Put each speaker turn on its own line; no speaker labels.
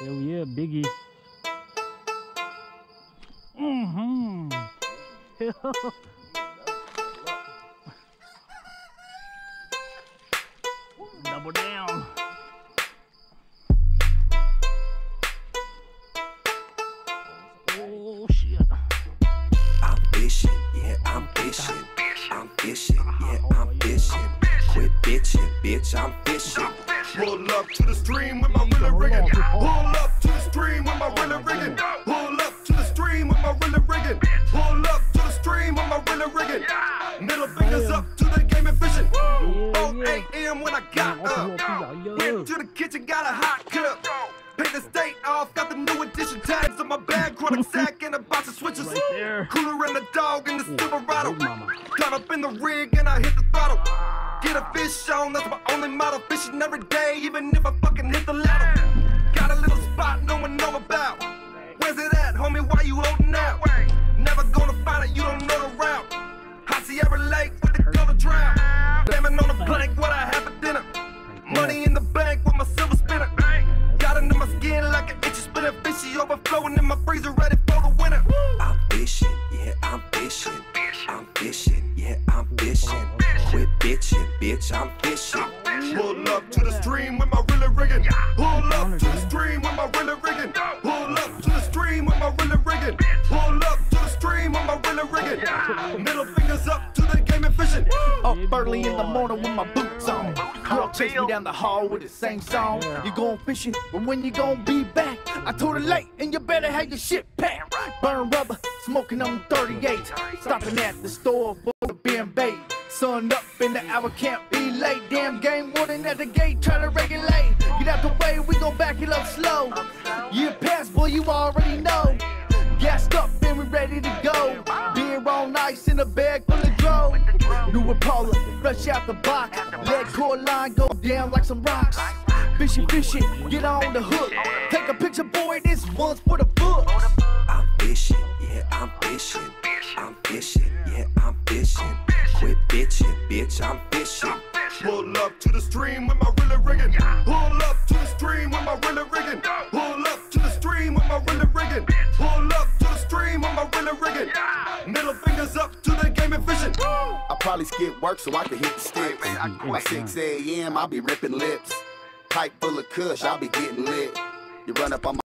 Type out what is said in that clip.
Hell yeah, Biggie. Mm-hmm. Double down. Oh shit.
I'm fishing, yeah, I'm fishing. I'm fishing, yeah, I'm fishing. Quit bitching, bitch, I'm fishing.
Pull up to the stream with my wheeler rigging. Pull up to the stream with my wheeler rigging. Pull up to the stream with my wheeler rigging. Pull up to the stream with my wheeler rigging. Middle fingers up to the game.
Yeah,
4
yeah.
8 a.m. when I got up. Went to the kitchen, got a hot cup. Paid the state off, got the new edition tags on my bag, chronic sack and a box of Swishers.
Right.
Cooler and the dog in the Silverado. Got up in the rig and I hit the throttle. Get a fish on, that's my only model. Fishing every day, even if I fucking hit the lotto. Got a little spot no one know about. Where's it at, homie? Why you holding out? Never gonna find it, you don't know the route. High Sierra Lake with the color drown. Slamming on the plank, what I have for dinner. Money in the bank with my silver spinner. Got under my skin like an itchy spinner. Fishy overflowing in my freezer, ready for the winter.
I'm fishing, yeah, I'm fishing. I'm fishing, yeah, I'm fishing. Quit bitching, bitch, I'm fishing.
Pull up to the stream with my reeler rigging. Pull up to the stream with my reeler rigging. Pull up to the stream with my reeler rigging. Pull up to the stream with my reeler rigging. Middle fingers up to the game and fishing.
Up early in the morning with my boots on. Girl chase me down the hall with the same song. You going fishing, but when you gonna be back? I told her late, and you better have your shit packed. Burn rubber, smoking on 38. Stopping at the store for the beer and bait. Sun up in the hour, can't be late. Damn game warden at the gate, try to regulate. Get out the way, we gon' back it up slow. Year past, boy, you already know. Gassed up and we ready to go. Beer on ice in a bag full of dro. New Impala, fresh out the box. Lead core line go down like some rocks. Fishy, fishy, get on the hook. Take a picture, boy, this one's for the books.
I'm fishing, yeah, I'm fishing. I'm fishing, yeah, I'm fishing. Quit bitching, bitch, I'm fishing.
Pull up to the stream with my reeler rigging. Pull up to the stream with my reeler rigging. Pull up to the stream with my reeler rigging. Pull up to the stream with my reeler rigging. Middle fingers up to the game and fishing.
I probably skip work so I can hit the sticks. By 6 a.m., I'll be ripping lips. Pipe full of kush, I'll be getting lit. You run up on my